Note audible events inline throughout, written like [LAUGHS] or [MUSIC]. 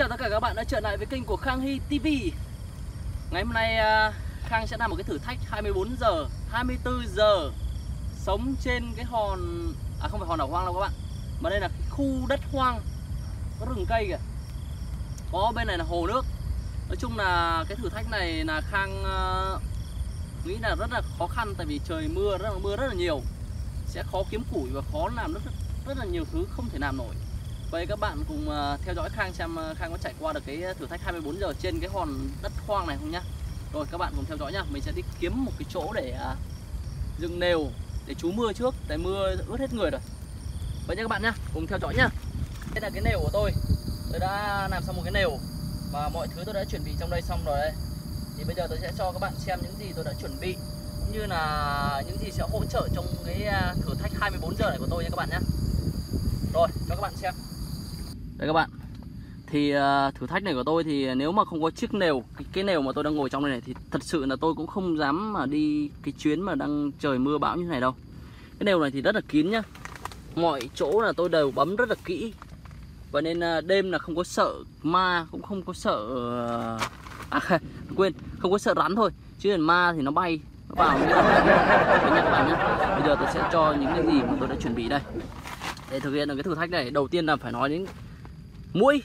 chào tất cả các bạn đã trở lại với kênh của Khang Hy TV Ngày hôm nay à, Khang sẽ làm một cái thử thách 24 giờ 24 giờ Sống trên cái hòn À không phải hòn đảo hoang đâu các bạn Mà đây là cái khu đất hoang Có rừng cây kìa. Có bên này là hồ nước. Nói chung là cái thử thách này là Khang uh, Nghĩ là rất là khó khăn Tại vì trời mưa rất là mưa rất là nhiều. Sẽ khó kiếm củi và khó làm rất rất là nhiều thứ không thể làm nổi. Vậy các bạn cùng ờ, theo dõi Khang xem ờ, Khang có trải qua được cái ờ, thử thách 24 giờ trên cái hòn đất hoang này không nhá? Rồi các bạn cùng theo dõi nhá. Mình sẽ đi kiếm một cái chỗ để à, dựng nều để trú mưa trước. Tại mưa ướt hết người rồi. Vậy nha các bạn nhá, cùng theo dõi nhá. Đây là cái nều của tôi. Tôi đã làm xong một cái nều Và mọi thứ tôi đã chuẩn bị trong đây xong rồi đây Thì bây giờ tôi sẽ cho các bạn xem những gì tôi đã chuẩn bị Cũng như là những gì sẽ hỗ trợ trong cái à, thử thách 24 giờ này của tôi nha các bạn nhé Rồi, cho các bạn xem đây các bạn. Thì uh, thử thách này của tôi thì nếu mà không có chiếc nều cái, cái nều mà tôi đang ngồi trong này này Thì thật sự là tôi cũng không dám mà đi cái chuyến mà đang trời mưa bão như thế này đâu. Cái nều này thì rất là kín nhá. Mọi chỗ là tôi đều bấm rất là kỹ. Và nên uh, đêm là không có sợ ma Cũng không có sợ uh... À [LAUGHS] quên Không có sợ rắn thôi. Chứ ma thì nó bay Nó vào các bạn nhé Bây giờ tôi sẽ cho những cái gì mà tôi đã chuẩn bị đây. Để thực hiện được cái thử thách này đầu tiên là phải nói đến mũi.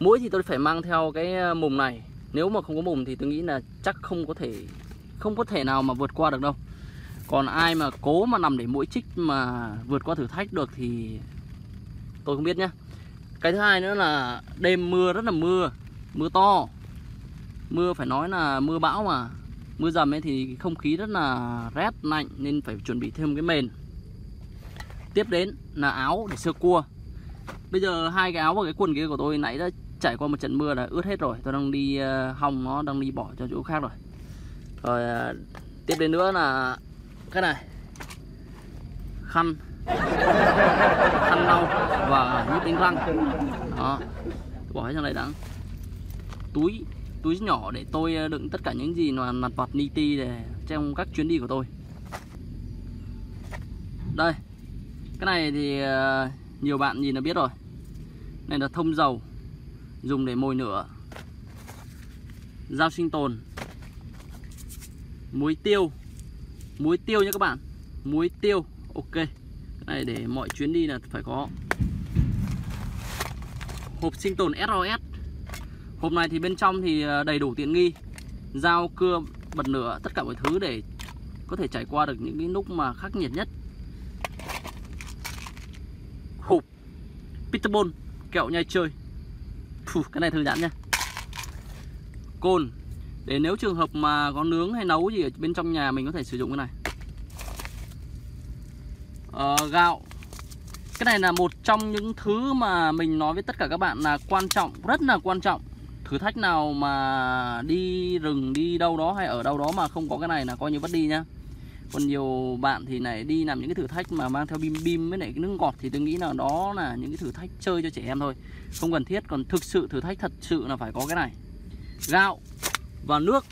Mũi thì tôi phải mang theo cái ờ, mùng này. Nếu mà không có mùng thì tôi nghĩ là chắc không có thể, không có thể nào mà vượt qua được đâu. Còn ai mà cố mà nằm để mũi chích mà vượt qua thử thách được thì tôi không biết nhá. Cái thứ hai nữa là đêm mưa, rất là mưa. Mưa to. Mưa phải nói là mưa bão mà. Mưa dầm ấy thì không khí rất là rét, lạnh nên phải chuẩn bị thêm cái mền. Tiếp đến là áo để sơ cua. Bây giờ hai cái áo và cái quần kia của tôi nãy đã trải qua một trận mưa là ướt hết rồi. Tôi đang đi ờ, hong nó, đang đi bỏ cho chỗ khác rồi. Rồi ờ, tiếp đến nữa là cái này. Khăn. Khăn lau và nhíp đánh răng. Đó. Bỏ hết trong đây đã. Túi túi nhỏ để tôi ờ, đựng tất cả những gì là mặt vặt, ni ti để trong các chuyến đi của tôi. Đây. Cái này thì nhiều bạn nhìn là biết rồi. Này là thông dầu, dùng để mồi nửa. Dao sinh tồn. Muối tiêu. Muối tiêu nhé các bạn. Muối tiêu. Ok. Cái này để mọi chuyến đi là phải có. Hộp sinh tồn SOS hộp này thì bên trong thì ờ, đầy đủ tiện nghi. Dao, cưa, bật lửa tất cả mọi thứ để có thể trải qua được những cái lúc mà khắc nghiệt nhất hộp Peterball kẹo nhai chơi. Phù, cái này thư giãn nha. Côn. Để nếu trường hợp mà có nướng hay nấu gì ở bên trong nhà mình có thể sử dụng cái này. À, gạo. Cái này là một trong những thứ mà mình nói với tất cả các bạn là quan trọng rất là quan trọng. Thử thách nào mà đi rừng đi đâu đó hay ở đâu đó mà không có cái này là coi như mất đi nhá còn nhiều bạn thì lại đi làm những cái thử thách mà mang theo bim bim với lại cái nước ngọt thì tôi nghĩ là đó là những cái thử thách chơi cho trẻ em thôi. Không cần thiết, còn thực sự thử thách thật sự là phải có cái này. Gạo và nước.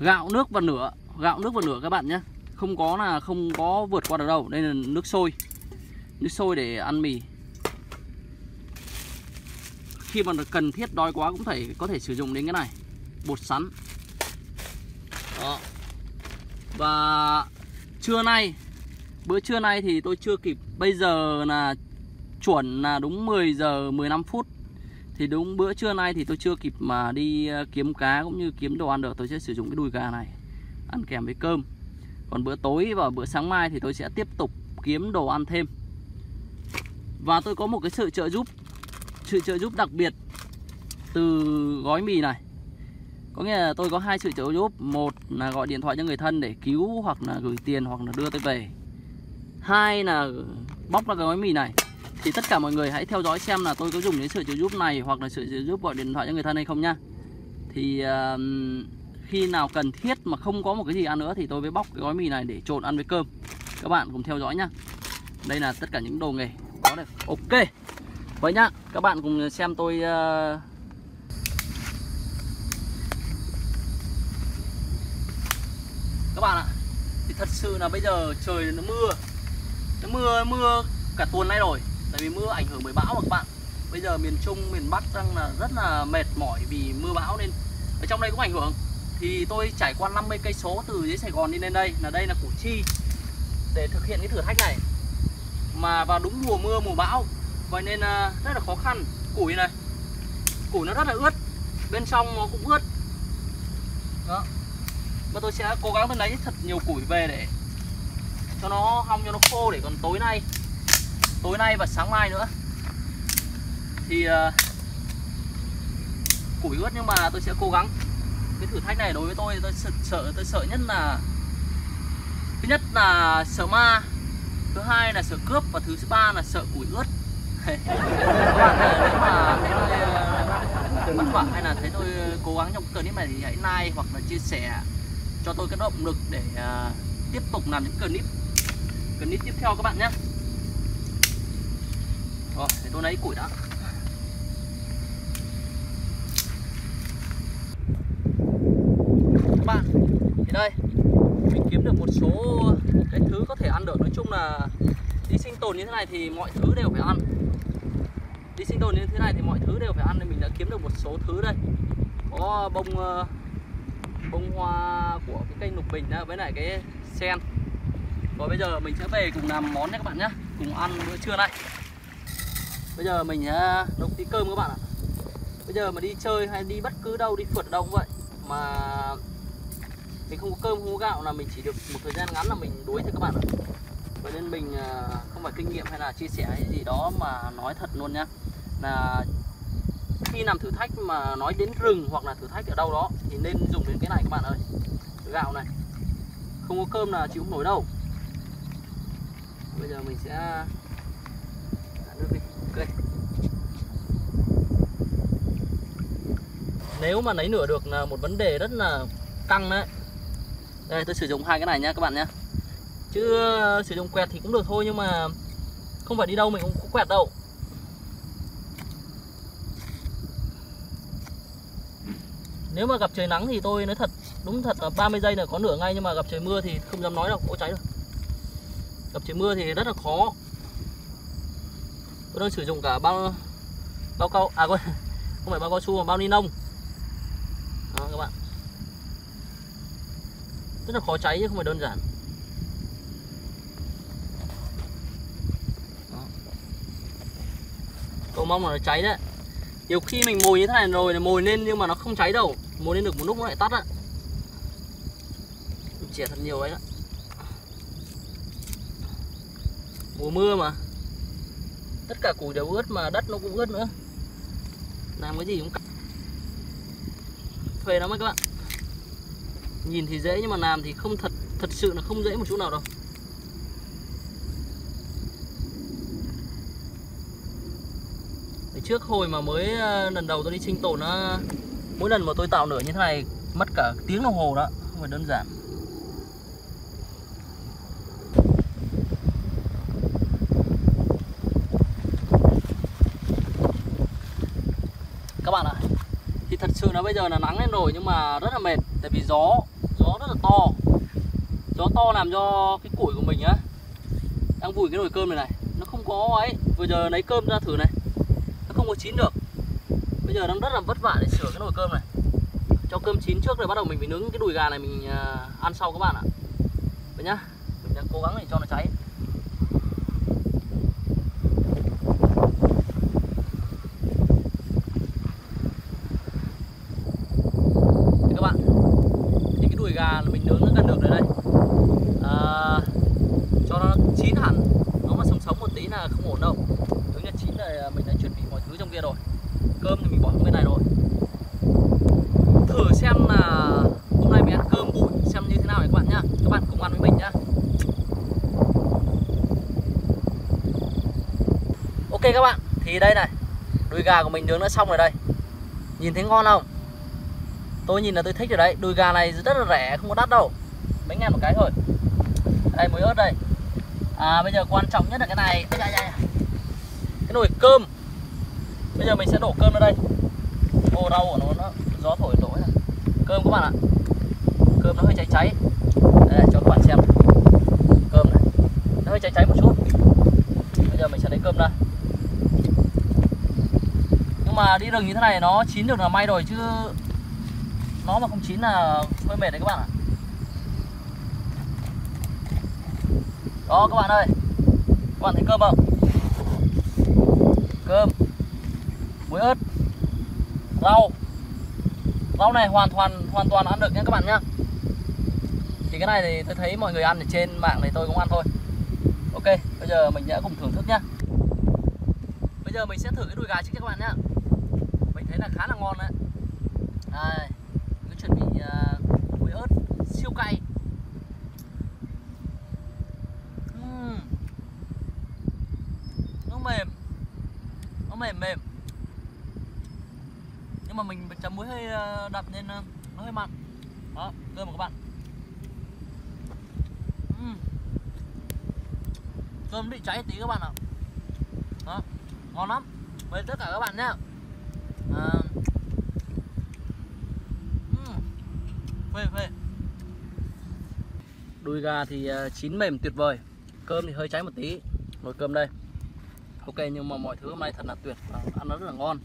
Gạo, nước và nửa gạo, nước và nửa các bạn nhé. Không có là không có vượt qua được đâu. Đây là nước sôi. Nước sôi để ăn mì. Khi mà cần thiết đói quá cũng thể có thể sử dụng đến cái này. Bột sắn. Đó và trưa nay, Bữa trưa nay thì tôi chưa kịp. Bây giờ là chuẩn là đúng 10 giờ 15 phút. Thì đúng bữa trưa nay thì tôi chưa kịp mà đi ờ, kiếm cá cũng như kiếm đồ ăn được. Tôi sẽ sử dụng cái đùi gà này, Ăn kèm với cơm. Còn bữa tối và bữa sáng mai thì tôi sẽ tiếp tục kiếm đồ ăn thêm. Và tôi có một cái sự trợ giúp, Sự trợ giúp đặc biệt Từ gói mì này có nghĩa là tôi có hai sự trợ giúp. Một là gọi điện thoại cho người thân để cứu hoặc là gửi tiền hoặc là đưa tôi về. Hai là bóc ra cái gói mì này. Thì tất cả mọi người hãy theo dõi xem là tôi có dùng đến sự trợ giúp này hoặc là sự trợ giúp gọi điện thoại cho người thân hay không nha. Thì uh, khi nào cần thiết mà không có một cái gì ăn nữa thì tôi mới bóc cái gói mì này để trộn ăn với cơm. Các bạn cùng theo dõi nhá. Đây là tất cả những đồ nghề. Có đây ok. Vậy nhá các bạn cùng xem tôi uh, các bạn ạ, thì thật sự là bây giờ trời nó mưa. Nó mưa mưa cả tuần nay rồi, tại vì mưa ảnh hưởng bởi bão mà các bạn. Bây giờ miền Trung, miền Bắc đang là rất là mệt mỏi vì mưa bão nên ở trong đây cũng ảnh hưởng. Thì tôi trải qua 50 cây số từ dưới Sài Gòn đi lên đây, là đây là Củ Chi, để thực hiện cái thử thách này. Mà vào đúng mùa mưa, mùa bão, vậy nên à, rất là khó khăn. Củi này, củi nó rất là ướt, bên trong nó cũng ướt. Đó và tôi sẽ cố gắng tôi lấy thật nhiều củi về để cho nó hong cho nó khô để còn tối nay tối nay và sáng mai nữa. Thì uh, củi ướt nhưng mà tôi sẽ cố gắng. Cái thử thách này đối với tôi tôi sợ, sợ tôi sợ nhất là thứ nhất là sợ ma thứ hai là sợ cướp và thứ ba là sợ củi ướt. [LAUGHS] Các bạn nếu mà thấy tôi ờ, vất vả hay là thấy tôi cố gắng trong clip này thì hãy like hoặc là chia sẻ cho tôi cái động lực để uh, tiếp tục làm những clip. Clip tiếp theo các bạn nhé. Rồi để tôi lấy củi đã. Các bạn thì đây mình kiếm được một số cái thứ có thể ăn được. Nói chung là đi sinh tồn như thế này thì mọi thứ đều phải ăn. Đi sinh tồn như thế này thì mọi thứ đều phải ăn nên mình đã kiếm được một số thứ đây. Có bông ờ, bông hoa của cái cây lục bình đó, với lại cái sen. Và bây giờ mình sẽ về cùng làm món nha các bạn nhé, cùng ăn bữa trưa này bây giờ mình sẽ nấu tí cơm các bạn ạ. Bây giờ mà đi chơi hay đi bất cứ đâu, đi phượt đâu cũng vậy, mà mình không có cơm, không có gạo là mình chỉ được một thời gian ngắn là mình đuối thôi các bạn ạ. Vậy nên mình à, không phải kinh nghiệm hay là chia sẻ hay gì đó mà nói thật luôn nhá. Là khi làm thử thách mà nói đến rừng hoặc là thử thách ở đâu đó, thì nên dùng đến cái này các bạn ơi. Gạo này. Không có cơm là chịu không nổi đâu. Bây giờ mình sẽ nước đi. Nếu mà lấy nửa được là một vấn đề rất là căng đấy. Đây, tôi sử dụng hai cái này nha các bạn nhé chứ ờ, sử dụng quẹt thì cũng được thôi nhưng mà không phải đi đâu mình cũng quẹt đâu. Nếu mà gặp trời nắng thì tôi nói thật, đúng thật là 30 giây là có nửa ngay nhưng mà gặp trời mưa thì không dám nói đâu có cháy được gặp trời mưa thì rất là khó. Tôi đang sử dụng cả bao bao cao à quên, [LAUGHS] không phải bao cao su mà bao ni lông. Đó, các bạn. Rất là khó cháy chứ không phải đơn giản. Cầu mong là nó cháy đấy nhiều khi mình mồi như thế này rồi mồi lên nhưng mà nó không cháy đâu. Mồi lên được một lúc nó lại tắt á. Mình chẻ thật nhiều ấy đó mùa mưa mà. Tất cả củi đều ướt mà đất nó cũng ướt nữa. Làm cái gì cũng phê lắm các bạn. Nhìn thì dễ nhưng mà làm thì không thật thật sự là không dễ một chút nào đâu. Trước hồi mà mới ờ, lần đầu tôi đi sinh tồn nó mỗi lần mà tôi tạo lửa như thế này, mất cả tiếng đồng hồ đó, không phải đơn giản. Các bạn ạ, thì thật sự là bây giờ là nắng lên rồi nhưng mà rất là mệt, tại vì gió gió rất là to. Gió to làm cho cái củi của mình á, đang vùi cái nồi cơm này này, nó không có ấy. Vừa giờ lấy cơm ra thử này không có chín được. Bây giờ đang rất là vất vả để sửa cái nồi cơm này. Cho cơm chín trước rồi bắt đầu mình phải nướng cái đùi gà này mình à, ăn sau các bạn ạ. Vậy nhá, mình đang cố gắng để cho nó cháy. Kia rồi. Cơm thì mình bỏ bên này rồi. Thử xem là hôm nay mình ăn cơm bụi xem như thế nào này các bạn nhá. Các bạn cùng ăn với mình nhá. Ok các bạn thì đây này. Đùi gà của mình nướng đã xong rồi đây. Nhìn thấy ngon không? Tôi nhìn là tôi thích rồi đấy. Đùi gà này rất là rẻ không có đắt đâu. Mấy ngàn một cái thôi. Đây muối ớt đây. À, bây giờ quan trọng nhất là cái này. Dạ, dạ, dạ. Cái nồi cơm. Bây giờ mình sẽ đổ cơm vào đây. Ô rau của nó, nó gió thổi đổ này à. Cơm các bạn ạ. Cơm nó hơi cháy cháy. Đây cho các bạn xem. Cơm này Nó hơi cháy cháy một chút. Bây giờ mình sẽ lấy cơm ra. Nhưng mà đi rừng như thế này nó chín được là may rồi chứ nó mà không chín là hơi mệt đấy các bạn ạ. Đó các bạn ơi. Các bạn thấy cơm không? Cơm muối ớt. Rau. Rau này hoàn toàn hoàn toàn ăn được nha các bạn nhá thì cái này thì tôi thấy mọi người ăn ở trên mạng thì tôi cũng ăn thôi. Ok, bây giờ mình sẽ cùng thưởng thức nhá bây giờ mình sẽ thử cái đùi gà trước các bạn nhá mình thấy là khá là ngon đấy. Đây cứ chuẩn bị uh, muối ớt siêu cay uhm. nó mềm nó mềm mềm nhưng mà mình chấm muối hơi ờ, đậm nên ờ, nó hơi mặn. Đó cơm của các bạn. Uhm. cơm bị cháy tí các bạn ạ. Đó, ngon lắm. Mời tất cả các bạn nhé à. Ờ. uhm. phê phê. Đùi gà thì chín mềm tuyệt vời. Cơm thì hơi cháy một tí. Nồi cơm đây. Ok, nhưng mà mọi thứ hôm nay thật là tuyệt và ăn nó rất là ngon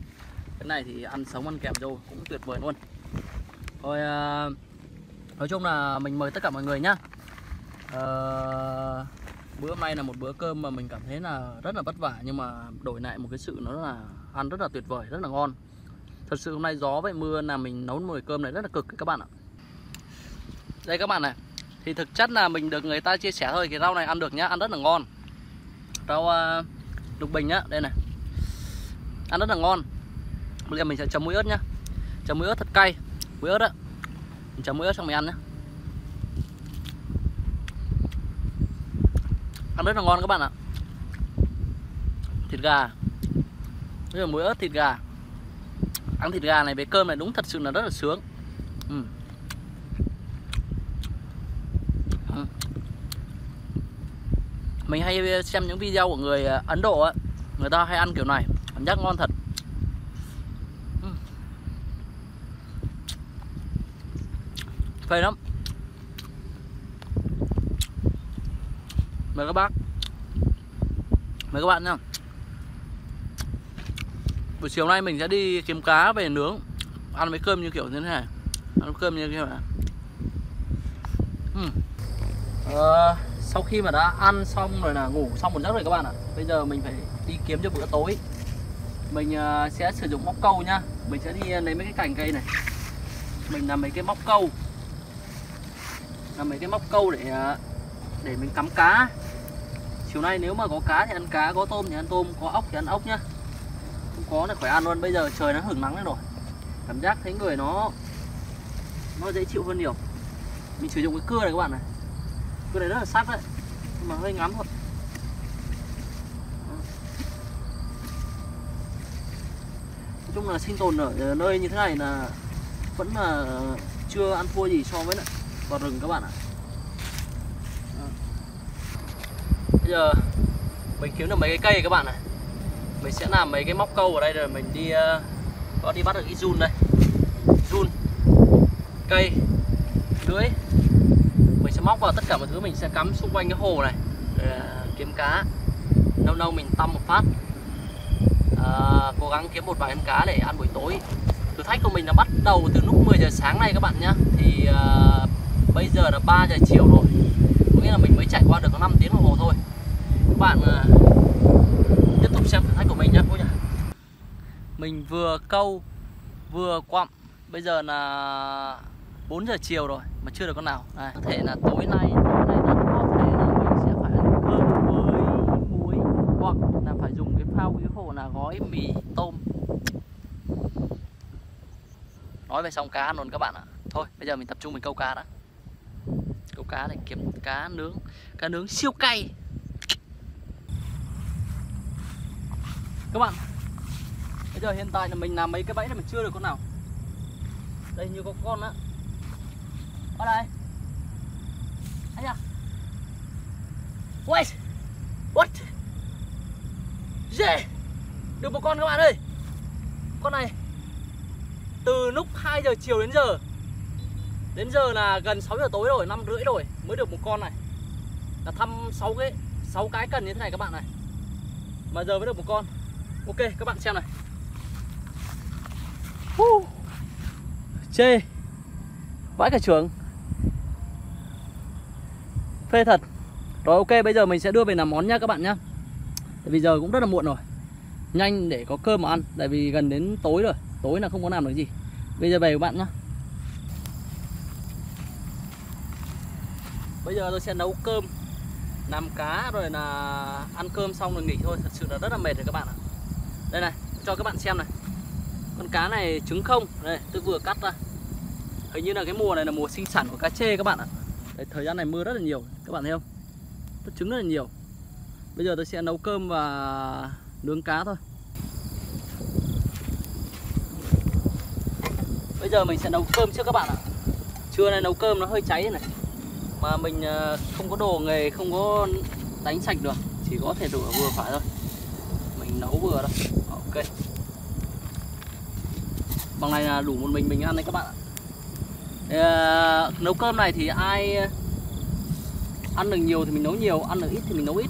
cái này thì ăn sống ăn kèm vô cũng tuyệt vời luôn. Thôi uh, nói chung là mình mời tất cả mọi người nhá. Uh, bữa hôm nay là một bữa cơm mà mình cảm thấy là rất là vất vả nhưng mà đổi lại một cái sự nó là ăn rất là tuyệt vời rất là ngon. Thật sự hôm nay gió với mưa là mình nấu nồi cơm này rất là cực các bạn ạ. Đây các bạn này thì thực chất là mình được người ta chia sẻ thôi cái rau này ăn được nhá ăn rất là ngon. Rau uh, lục bình nhá đây này. Ăn rất là ngon bây giờ mình sẽ chấm muối ớt nhá. Chấm muối ớt thật cay. Muối ớt á. Mình chấm muối ớt xong mình ăn nhá. Ăn rất là ngon các bạn ạ. Thịt gà. Bây giờ muối ớt, thịt gà. Ăn thịt gà này với cơm này đúng thật sự là rất là sướng. Ừ. Ừ. mình hay xem những video của người à, Ấn Độ á. Người ta hay ăn kiểu này. Cảm giác ngon thật. Phê lắm. Mời các bác. Mời các bạn nha. Buổi chiều nay mình sẽ đi kiếm cá về nướng. Ăn với cơm như kiểu như thế này. Ăn cơm như kiểu này. Uhm. ờ, sau khi mà đã ăn xong rồi là ngủ xong một giấc rồi các bạn ạ. Bây giờ mình phải đi kiếm cho bữa tối. Mình ờ, sẽ sử dụng móc câu nhá mình sẽ đi ờ, lấy mấy cái cành cây này. Mình làm mấy cái móc câu là mấy cái móc câu để à, để mình cắm cá. Chiều nay nếu mà có cá thì ăn cá, có tôm thì ăn tôm, có ốc thì ăn ốc nhá. Không có là khỏe ăn luôn, bây giờ trời nó hưởng nắng lên rồi. Cảm giác thấy người nó nó dễ chịu hơn nhiều. Mình sử dụng cái cưa này các bạn này. Cưa này rất là sắc đấy, nhưng mà hơi ngắn thôi. Nói chung là sinh tồn ở nơi như thế này là vẫn là chưa ăn thua gì so với lại vào rừng các bạn ạ. Bây giờ mình kiếm được mấy cái cây các bạn này mình sẽ làm mấy cái móc câu ở đây rồi mình đi uh, có đi bắt được cái run đây. Run. Cây. Lưới. Mình sẽ móc vào tất cả mọi thứ mình sẽ cắm xung quanh cái hồ này để ờ, kiếm cá. Lâu lâu mình tăm một phát. À, cố gắng kiếm một vài con cá để ăn buổi tối. Thử thách của mình là bắt đầu từ lúc 10 giờ sáng nay các bạn nhé thì uh, bây giờ là 3 giờ chiều rồi. Có nghĩa là mình mới trải qua được có 5 tiếng đồng hồ thôi. Các bạn à, tiếp tục xem thử thách của mình nhé cô nhỉ? Mình vừa câu vừa quặm. Bây giờ là 4 giờ chiều rồi mà chưa được con nào. Đây, có thể là tối nay tối nay rất có thể là mình sẽ phải ăn cơm với muối hoặc là phải dùng cái phao cứu hộ là gói mì tôm. Nói về xong cá ăn luôn các bạn ạ. Thôi bây giờ mình tập trung mình câu cá đã câu cá này, kiếm cá nướng cá nướng siêu cay. Các bạn, bây giờ hiện tại là mình làm mấy cái bẫy này mình chưa được con nào. Đây, như có con á. Ở đây anh à wait. What? Yeah. Được một con các bạn ơi. Con này, từ lúc 2 giờ chiều đến giờ Đến giờ là gần 6 giờ tối rồi, năm rưỡi rồi Mới được một con này. Là thăm 6 cái 6 cái cần như thế này các bạn này. Mà giờ mới được một con. Ok các bạn xem này. Uh, chê. Vãi cả trường. Phê thật. Rồi ok bây giờ mình sẽ đưa về làm món nha các bạn nhá. Tại vì giờ cũng rất là muộn rồi. Nhanh để có cơm mà ăn Tại vì gần đến tối rồi. Tối là không có làm được gì. Bây giờ về các bạn nhá. Bây giờ tôi sẽ nấu cơm Làm cá rồi là ăn cơm xong rồi nghỉ thôi. Thật sự là rất là mệt rồi các bạn ạ. Đây này cho các bạn xem này. Con cá này trứng không? Đây tôi vừa cắt ra. Hình như là cái mùa này là mùa sinh sản của cá chê các bạn ạ. Đấy, Thời gian này mưa rất là nhiều Các bạn thấy không? Nó trứng rất là nhiều. Bây giờ tôi sẽ nấu cơm và nướng cá thôi. Bây giờ mình sẽ nấu cơm trước các bạn ạ. Trưa nay nấu cơm nó hơi cháy này. Mà mình ờ, không có đồ nghề, không có đánh sạch được Chỉ có thể đổ vừa phải thôi. Mình nấu vừa thôi. Ok. Bằng này là đủ một mình mình ăn đấy các bạn ạ. À, Nấu cơm này thì ai ờ, ăn được nhiều thì mình nấu nhiều, ăn được ít thì mình nấu ít.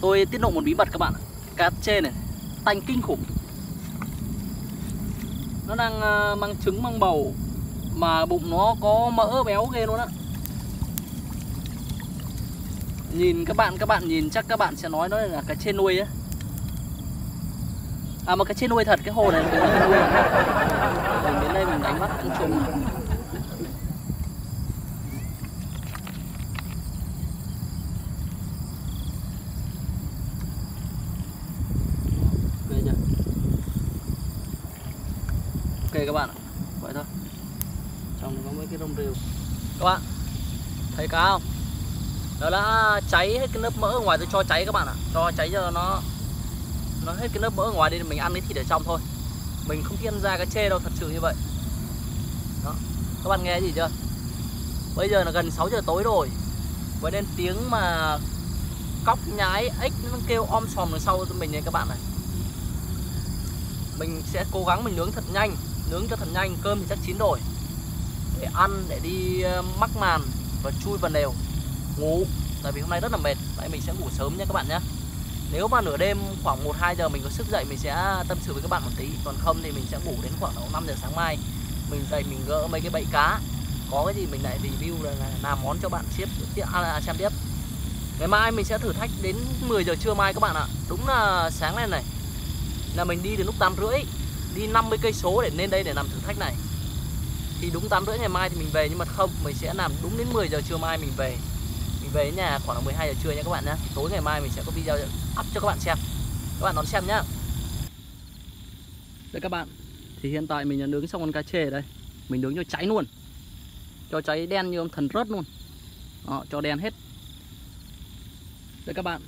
Tôi tiết lộ một bí mật các bạn ạ. Cá chê này tanh kinh khủng. Nó đang mang trứng mang bầu. Mà bụng nó có mỡ béo ghê luôn á. Nhìn các bạn, các bạn nhìn chắc các bạn sẽ nói nó là cái trên nuôi á. À mà cái trên nuôi thật, cái hồ này nuôi. Mình đến đây mình đánh bắt ăn chung ok các bạn ạ vậy thôi trong có mấy cái rong rêu các bạn thấy cá không? Nó đã cháy hết cái lớp mỡ ở ngoài, tôi cho cháy các bạn ạ. Cho cháy cho nó nó hết cái lớp mỡ ở ngoài đi, mình ăn cái thịt ở trong thôi. Mình không thiên ra cái chê đâu, thật sự như vậy. Đó. Các bạn nghe gì chưa? Bây giờ là gần 6 giờ tối rồi. Vậy nên tiếng mà cóc nhái ếch nó kêu om sòm đằng sau mình này các bạn này. Mình sẽ cố gắng mình nướng thật nhanh, nướng cho thật nhanh, cơm thì chắc chín rồi. Để ăn, để đi ờ, mắc màn và chui vào lều ngủ. Tại vì hôm nay rất là mệt. Vậy mình sẽ ngủ sớm nhé các bạn nhé. Nếu mà nửa đêm khoảng 1 2 giờ mình có sức dậy mình sẽ tâm sự với các bạn một tí. Còn không thì mình sẽ ngủ đến khoảng 5 giờ sáng mai. Mình dậy mình gỡ mấy cái bẫy cá. Có cái gì mình lại review là làm món cho bạn tiếp tiếp à, xem tiếp. Ngày mai mình sẽ thử thách đến 10 giờ trưa mai các bạn ạ. Đúng là sáng nay này. Là mình đi đến lúc 8 rưỡi đi 50 cây số để lên đây để làm thử thách này thì đúng 8 rưỡi ngày mai thì mình về nhưng mà không mình sẽ làm đúng đến 10 giờ trưa mai mình về. Mình về nhà khoảng là 12 giờ trưa nha các bạn nhé tối ngày mai mình sẽ có video up cho các bạn xem. Các bạn đón xem nhá. Đây các bạn thì hiện tại mình đã nướng xong con cá chê đây. Mình nướng cho cháy luôn. Cho cháy đen như ông thần rớt luôn. Đó, cho đen hết. Đây các bạn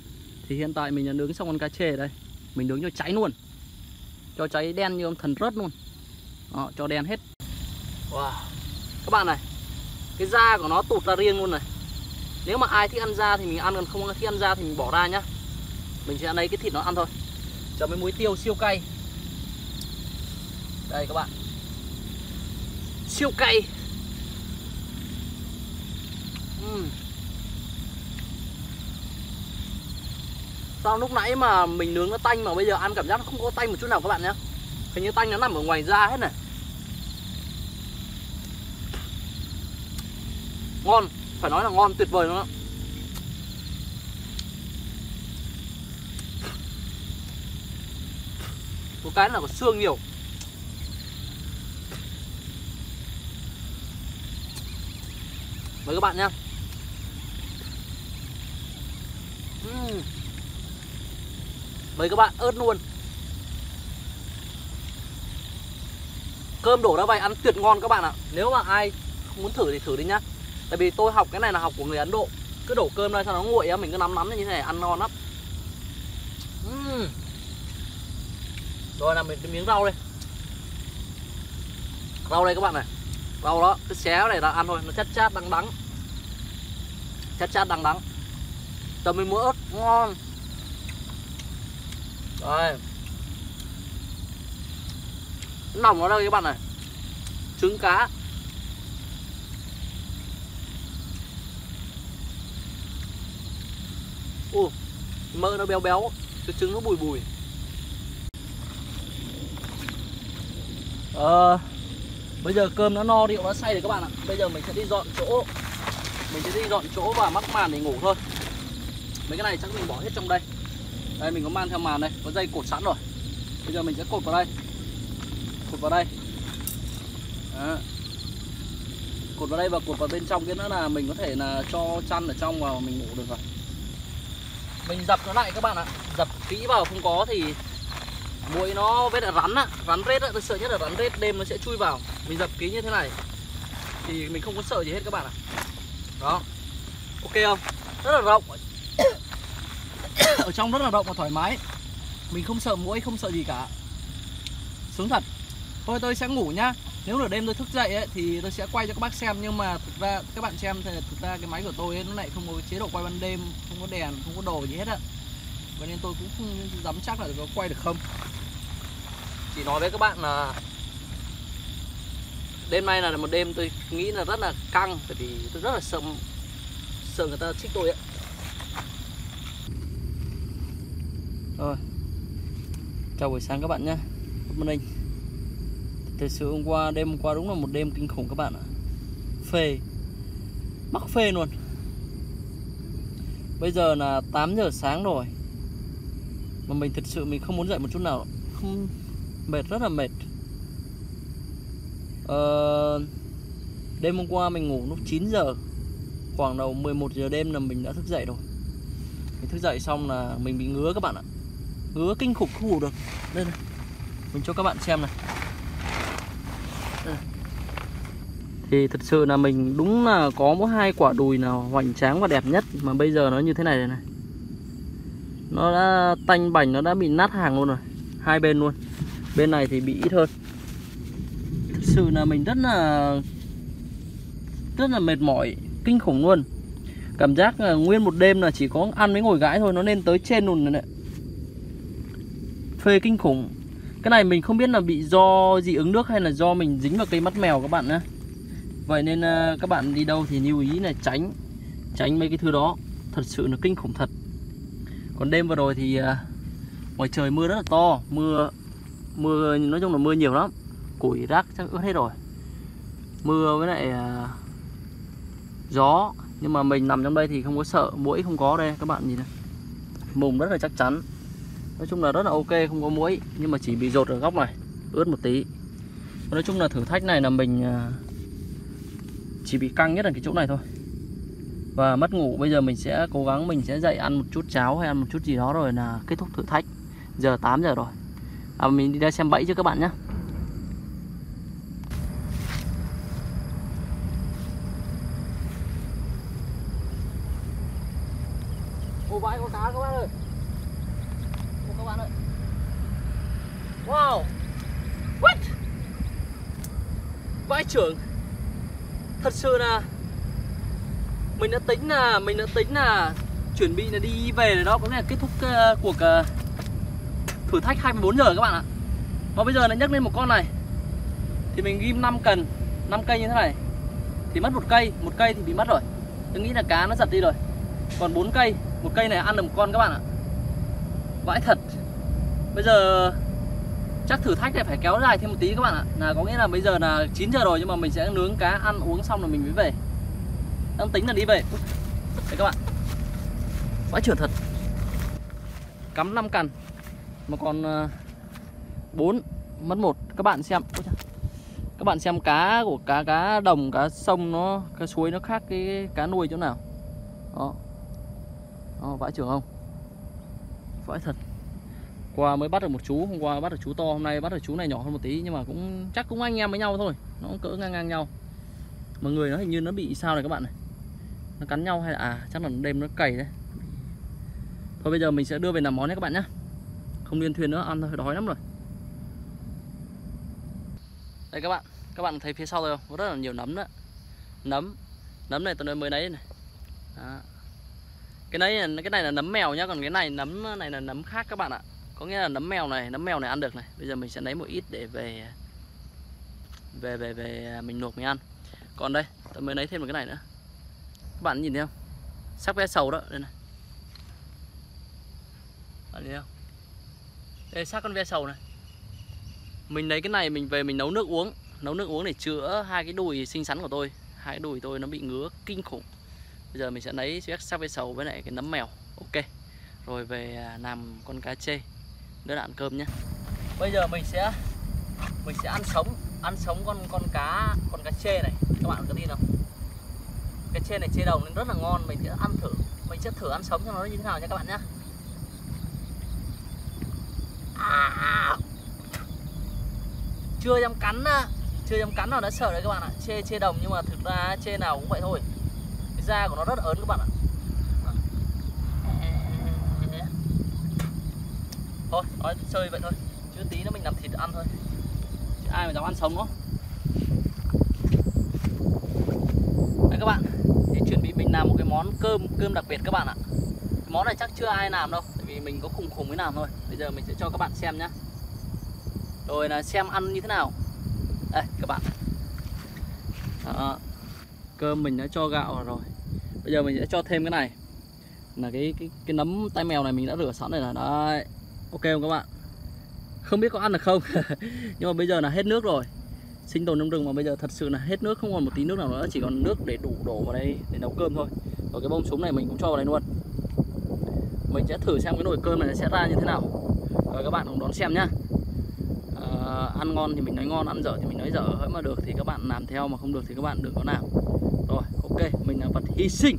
thì hiện tại mình đã nướng xong con cá chê đây. Mình nướng cho cháy luôn. Cho cháy đen như ông thần rớt luôn. Đó, cho đen hết wow. các bạn này, cái da của nó tụt ra riêng luôn này. Nếu mà ai thích ăn da thì mình ăn, còn không thích ăn da thì mình bỏ ra nhá. Mình sẽ lấy cái thịt nó ăn thôi. Chấm với muối tiêu, siêu cay. Đây các bạn. Siêu cay. Uhm. Sao lúc nãy mà mình nướng nó tanh mà bây giờ ăn cảm giác nó không có tanh một chút nào các bạn nhé Hình như tanh nó nằm ở ngoài da hết này. Ngon, phải nói là ngon, tuyệt vời luôn đó Một cái là có xương nhiều. Mời các bạn nhé uhm. Mời các bạn ớt luôn. Cơm đổ ra vậy ăn tuyệt ngon các bạn ạ. Nếu mà ai muốn thử thì thử đi nhá. Tại vì tôi học cái này là học của người Ấn Độ. Cứ đổ cơm ra cho nó nguội á, Mình cứ nắm nắm như thế này, ăn ngon lắm. Uhm. Rồi, làm mình cái miếng rau đây. Rau đây các bạn này. Rau đó cứ xé này là ăn thôi, Nó chát chát đắng đắng. Chát chát đắng đắng. Tầm mình muỗng ớt, ngon. Đây. Nòng nó đây các bạn này. Trứng cá. Ồ Mỡ nó béo béo Cái trứng nó bùi bùi. Ờ, bây giờ cơm nó no rượu đã say rồi các bạn ạ. Bây giờ mình sẽ đi dọn chỗ. Mình sẽ đi dọn chỗ và mắc màn để ngủ thôi. Mấy cái này chắc mình bỏ hết trong đây. Đây mình có mang theo màn đây Có dây cột sẵn rồi. Bây giờ mình sẽ cột vào đây. Cột vào đây. Đó. Cột vào đây và cột vào bên trong cái nữa là mình có thể là cho chăn ở trong và mình ngủ được rồi. Mình dập nó lại các bạn ạ. Dập kỹ vào không có thì muỗi nó với là rắn á, rắn rết á, tôi sợ nhất là rắn rết, đêm nó sẽ chui vào. Mình dập kỹ như thế này thì mình không có sợ gì hết các bạn ạ. Đó. Ok không? Rất là rộng. Ở trong rất là rộng và thoải mái. Mình không sợ muỗi, không sợ gì cả. Xuống thật. Thôi, tôi sẽ ngủ nhá nếu nửa đêm tôi thức dậy ấy, thì tôi sẽ quay cho các bác xem nhưng mà thực ra các bạn xem thì thực ra cái máy của tôi ấy, nó lại không có chế độ quay ban đêm không có đèn không có đồ gì hết ạ Vậy nên tôi cũng không dám chắc là có quay được không. Chỉ nói với các bạn là Đêm nay là một đêm tôi nghĩ là rất là căng Bởi vì tôi rất là sợ Sợ người ta trích tôi ấy. Rồi Chào buổi sáng các bạn nhé. Minh. anh Thật sự hôm qua, đêm hôm qua đúng là một đêm kinh khủng các bạn ạ. Phê. Mắc phê luôn. Bây giờ là 8 giờ sáng rồi. Mà mình thật sự mình không muốn dậy một chút nào. Không mệt rất là mệt. Ờ, đêm hôm qua mình ngủ lúc 9 giờ. Khoảng đầu 11 giờ đêm là mình đã thức dậy rồi. Mình thức dậy xong là mình bị ngứa các bạn ạ. Ngứa kinh khủng không ngủ được. Đây này. Mình cho các bạn xem này đây này thì thật sự là mình đúng là có mỗi hai quả đùi nào hoành tráng và đẹp nhất mà bây giờ nó như thế này này, này. Nó đã tanh bành nó đã bị nát hàng luôn rồi hai bên luôn. Bên này thì bị ít hơn. Thực sự là mình rất là rất là mệt mỏi kinh khủng luôn. Cảm giác là nguyên một đêm là chỉ có ăn với ngồi gãi thôi nó lên tới trên luôn rồi đấy. Phê kinh khủng. Cái này mình không biết là bị do dị ứng nước hay là do mình dính vào cây mắt mèo các bạn nhé vậy nên à, các bạn đi đâu thì lưu ý là tránh tránh mấy cái thứ đó. Thật sự là kinh khủng thật. Còn đêm vừa rồi thì à, ngoài trời mưa rất là to, mưa mưa, nói chung là mưa nhiều lắm. Củi, rác chắc ướt hết rồi. Mưa với lại à, gió. Nhưng mà mình nằm trong đây thì không có sợ mũi không có đây, các bạn nhìn này. Mùng rất là chắc chắn. Nói chung là rất là ok, không có mũi nhưng mà chỉ bị rột ở góc này, ướt một tí. Nói chung là thử thách này là mình chỉ bị căng nhất là cái chỗ này thôi. Và mất ngủ bây giờ mình sẽ cố gắng mình sẽ dậy ăn một chút cháo hay ăn một chút gì đó rồi là kết thúc thử thách. Giờ 8 giờ rồi. À, mình đi ra xem bẫy chứ các bạn nhé Ồ bãi có cá các bạn ơi? Các bạn ơi. Wow. What? Vãi trưởng Thật sự là mình đã tính là mình đã tính là chuẩn bị là đi về rồi đó có nghĩa là kết thúc uh, cuộc uh, thử thách 24 giờ các bạn ạ. Và bây giờ lại nhấc lên một con này. Thì mình ghim 5 cần 5 cây như thế này. Thì mất một cây một cây thì bị mất rồi. Tôi nghĩ là cá nó giật đi rồi. Còn 4 cây một cây này ăn được một con các bạn ạ. Vãi thật. Bây giờ chắc thử thách này phải kéo dài thêm một tí các bạn ạ. Là có nghĩa là bây giờ là 9 giờ rồi nhưng mà mình sẽ nướng cá ăn uống xong rồi mình mới về đang tính là đi về. Đấy các bạn. Vãi trưởng thật. Cắm 5 cằn, Mà còn ờ, 4 Mất một. Các bạn xem. Các bạn xem cá của cá cá đồng, Cá sông nó, Cá suối nó khác cái cá nuôi chỗ nào. Đó. Đó, vãi trưởng không? Vãi thật. Qua mới bắt được một chú, hôm qua bắt được chú to, hôm nay bắt được chú này nhỏ hơn một tí, nhưng mà cũng chắc cũng anh em với nhau thôi. Nó cũng cỡ ngang ngang nhau. Mà người nó hình như nó bị sao này các bạn này nó cắn nhau hay là à chắc là đêm nó cày đấy. Thôi bây giờ mình sẽ đưa về làm món nhé các bạn nhé không liên thuyền nữa, ăn thôi, đói lắm rồi. Đây các bạn các bạn thấy phía sau rồi không? Có rất là nhiều nấm đó nấm nấm này tôi mới lấy này. Đó. cái này cái này là nấm mèo nhá, còn cái này nấm, này là nấm khác các bạn ạ. Có nghĩa là nấm mèo này, nấm mèo này ăn được này. Bây giờ mình sẽ lấy một ít để về về về về mình luộc mình ăn. Còn đây, tôi mới lấy thêm một cái này nữa các bạn nhìn thấy không? Sắc ve sầu đó, đây này. Bạn thấy không? Đây, sắc con ve sầu này. Mình lấy cái này, mình về mình nấu nước uống. Nấu nước uống để chữa hai cái đùi xinh xắn của tôi. Hai cái đùi tôi nó bị ngứa kinh khủng. Bây giờ mình sẽ lấy sắc ve sầu với lại cái nấm mèo. Ok. Rồi về à, làm con cá chê. Đỡ đạn cơm nhé Bây giờ mình sẽ Mình sẽ ăn sống Ăn sống con con cá con cá chê này. Các bạn có tin không? Cái trên này chê đồng nên rất là ngon. Mình sẽ ăn thử. Mình sẽ thử ăn sống cho nó như thế nào nha các bạn nhé à. Chưa dám cắn à. Chưa dám cắn nào đã sợ đấy các bạn ạ. Chê chê đồng nhưng mà thực ra chê nào cũng vậy thôi. Cái da của nó rất ớn các bạn ạ. Thôi, nói chơi vậy thôi. Chứ tí nữa mình làm thịt ăn thôi. Chứ ai mà dám ăn sống nó Đấy các bạn. Chuẩn bị mình làm một cái món cơm Cơm đặc biệt các bạn ạ. Cái Món này chắc chưa ai làm đâu Tại vì mình có khùng khùng mới làm thôi. Bây giờ mình sẽ cho các bạn xem nhá. Rồi là xem ăn như thế nào. Đây, các bạn. Đó. Cơm mình đã cho gạo vào rồi. Bây giờ mình sẽ cho thêm cái này. Là cái cái cái nấm tay mèo này mình đã rửa sẵn rồi là Đấy. Ok không các bạn? Không biết có ăn được không? [LAUGHS] Nhưng mà bây giờ là hết nước rồi. Sinh tồn trong rừng mà bây giờ thật sự là hết nước Không còn một tí nước nào nữa Chỉ còn nước để đủ đổ vào đây để nấu cơm thôi. Rồi cái bông súng này mình cũng cho vào đây luôn. Mình sẽ thử xem cái nồi cơm này sẽ ra như thế nào. Rồi các bạn cùng đón xem nhá. À, Ăn ngon thì mình nói ngon Ăn dở thì mình nói dở. Hỡi mà được thì các bạn làm theo Mà không được thì các bạn đừng có làm. Rồi ok Mình là vật hy sinh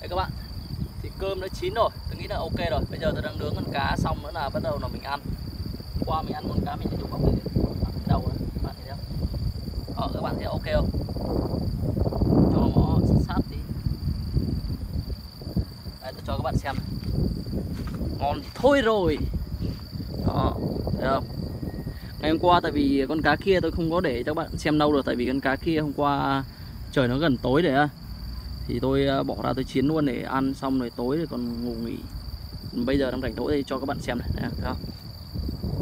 Đây các bạn Thì cơm đã chín rồi. Tôi nghĩ là ok rồi. Bây giờ tôi đang nướng con cá xong nữa là bắt đầu là mình ăn. Qua mình ăn con cá mình sẽ chụp bóc đầu này. Các bạn thấy không? Ờ các bạn thấy ok không? Cho nó sát tí. Đây, tôi cho các bạn xem Ngon thì thôi rồi. Đó, Thấy không? Ngày hôm qua tại vì con cá kia tôi không có để cho các bạn xem đâu được Tại vì con cá kia hôm qua trời nó gần tối rồi á thì tôi ờ, bỏ ra tôi chiến luôn để ăn xong rồi tối rồi còn ngủ nghỉ. Bây giờ đang rảnh rỗi thì cho các bạn xem này thấy không?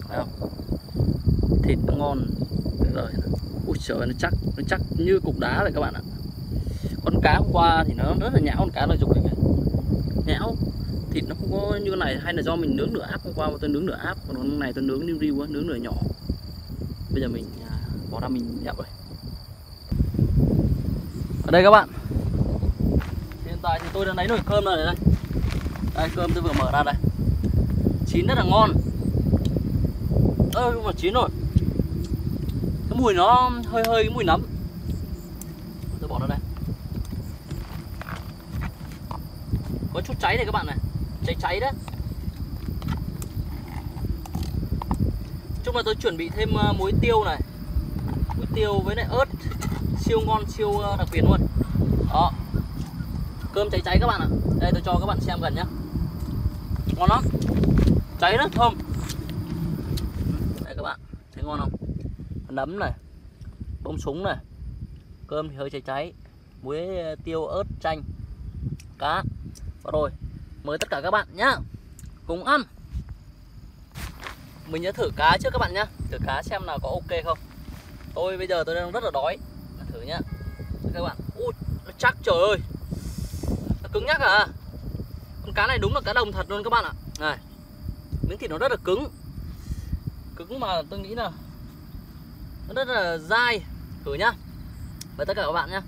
Thấy không? Thịt nó ngon. Rồi, ui trời nó chắc nó chắc như cục đá vậy các bạn ạ. Con cá hôm qua thì nó rất là nhão, con cá là dục này nhão. Thịt nó không có như này, hay là do mình nướng nửa áp hôm qua mà tôi nướng nửa áp, còn hôm này tôi nướng riu nướng nửa nhỏ. Bây giờ mình à, bỏ ra mình nhậu rồi ở đây các bạn tại thì tôi đã lấy nồi cơm ra đây. Đây, cơm tôi vừa mở ra đây. Chín rất là ngon. Ơ, nhưng mà chín rồi. Cái mùi nó hơi hơi, cái mùi nấm. Tôi bỏ nó đây. Có chút cháy này các bạn này. Cháy cháy đấy. Chung là tôi chuẩn bị thêm ờ, muối tiêu này. Muối tiêu với lại ớt. Siêu ngon, siêu ờ, đặc biệt luôn cơm cháy cháy các bạn ạ. Đây, tôi cho các bạn xem gần nhá. Ngon lắm. Cháy rất thơm. Đây các bạn, thấy ngon không? Nấm này, bông súng này, cơm thì hơi cháy cháy. Muối ờ, tiêu, ớt, chanh, cá. Và rồi, mời tất cả các bạn nhá. Cùng ăn. Mình sẽ thử cá trước các bạn nhá. Thử cá xem nào có ok không. Tôi bây giờ tôi đang rất là đói. Thử nhá. Các bạn, ui, nó chắc trời ơi cứng nhắc à? Con cá này đúng là cá đồng thật luôn các bạn ạ. Này, miếng thịt nó rất là cứng. Cứng mà tôi nghĩ là nó rất là dai. Thử nhá. Với tất cả các bạn nhá.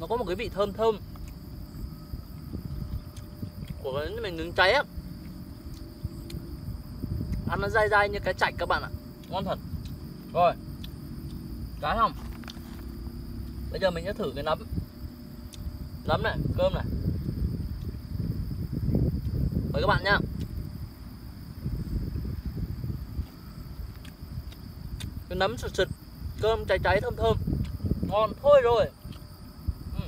Nó có một cái vị thơm thơm của cái mình nướng cháy á. Ăn nó dai dai như cái chạch các bạn ạ. Ngon thật. Rồi, cá không bây giờ mình sẽ thử cái nấm. Nấm này, cơm này. Mời các bạn nhá cái nấm sụt sụt cơm cháy cháy thơm thơm. Ngon thôi rồi. Ừ.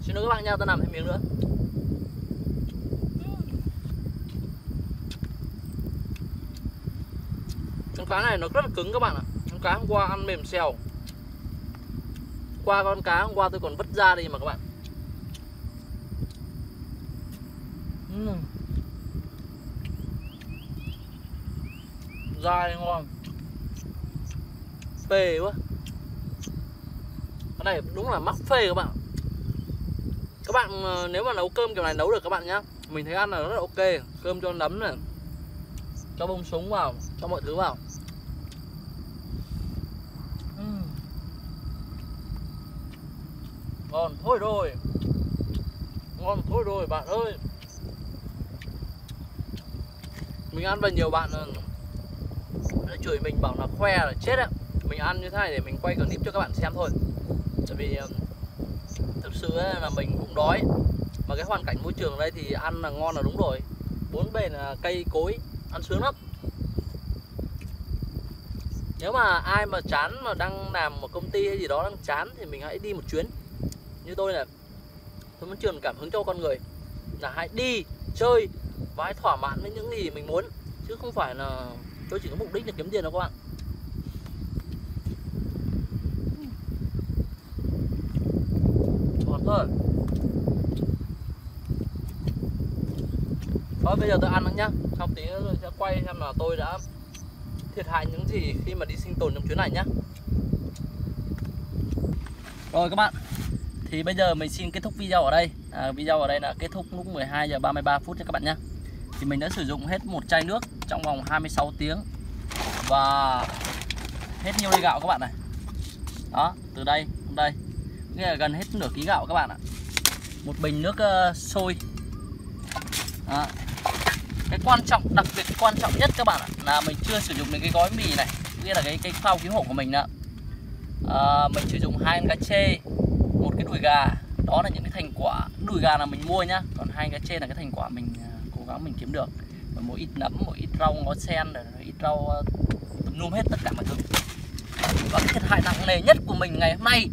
xin lỗi các bạn nha ta làm thêm miếng nữa. Con cá này nó rất là cứng các bạn ạ. Con cá hôm qua ăn mềm xèo qua con cá hôm qua tôi còn vứt ra đi mà các bạn. Uhm. dai ngon. Phê quá. Cái này đúng là mắc phê các bạn. Các bạn ờ, nếu mà nấu cơm kiểu này nấu được các bạn nhá. Mình thấy ăn là rất là ok. Cơm cho nấm này cho bông súng vào cho mọi thứ vào ngon thôi rồi. Ngon thôi rồi, bạn ơi. Mình ăn và nhiều bạn đã chửi mình bảo là khoe là chết ạ mình ăn như thế này để mình quay clip cho các bạn xem thôi. Tại vì um, thực sự ấy là mình cũng đói. Mà cái hoàn cảnh môi trường ở đây thì ăn là ngon là đúng rồi. Bốn bề là cây cối, ăn sướng lắm. Nếu mà ai mà chán mà đang làm một công ty hay gì đó đang chán thì mình hãy đi một chuyến như tôi này tôi muốn truyền cảm hứng cho con người là hãy đi chơi và hãy thỏa mãn với những gì mình muốn, chứ không phải là tôi chỉ có mục đích là kiếm tiền đâu các bạn. Ngon thôi. Thôi, bây giờ tôi ăn nữa nhá. Xong tí nữa tôi sẽ quay xem là tôi đã thiệt hại những gì khi mà đi sinh tồn trong chuyến này nhá. Rồi các bạn. Thì bây giờ mình xin kết thúc video ở đây. À, Video ở đây đã kết thúc lúc 12 giờ 33 phút cho các bạn nhé Thì mình đã sử dụng hết một chai nước trong vòng 26 tiếng. Và hết nhiều ly gạo các bạn này. Đó, từ đây, đến đây. Nghĩa là gần hết nửa ký gạo các bạn ạ. Một bình nước uh, sôi. Đó. Cái quan trọng, đặc biệt quan trọng nhất các bạn ạ Là mình chưa sử dụng đến cái gói mì này. Nghĩa là cái cái phao cứu hộ của mình đó. À, Mình sử dụng hai cái chê. Một cái đùi gà. Đó là những cái thành quả. Đùi gà là mình mua nhá. Còn hai cái trên là cái thành quả mình à, cố gắng mình kiếm được. Và một ít nấm, một ít rau ngó sen rồi Ít rau à, tùm lum hết tất cả mọi thứ. Và cái thiệt hại nặng nề nhất của mình ngày hôm nay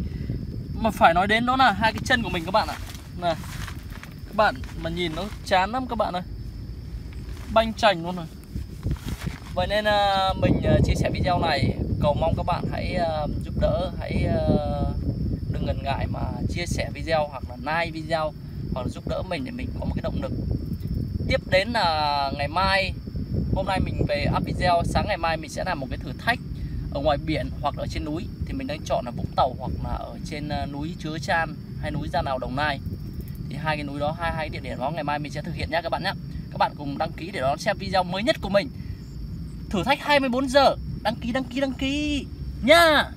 mà phải nói đến đó là hai cái chân của mình các bạn ạ. Này các bạn mà nhìn nó chán lắm các bạn ơi. Banh chành luôn rồi. Vậy nên à, mình chia sẻ video này. Cầu mong các bạn hãy giúp đỡ hãy ngần ngại mà chia sẻ video hoặc là like video hoặc là giúp đỡ mình để mình có một cái động lực. Tiếp đến là ngày mai, hôm nay mình về up video, sáng ngày mai mình sẽ làm một cái thử thách ở ngoài biển hoặc là ở trên núi. Thì mình đang chọn là Vũng Tàu hoặc là ở trên ờ, núi Chứa Chan hay núi Gia Nào Đồng Nai. Thì hai cái núi đó, hai hai địa điểm đó ngày mai mình sẽ thực hiện nhé các bạn nhé các bạn cùng đăng ký để đón xem video mới nhất của mình. Thử thách 24 giờ. Đăng ký đăng ký đăng ký nha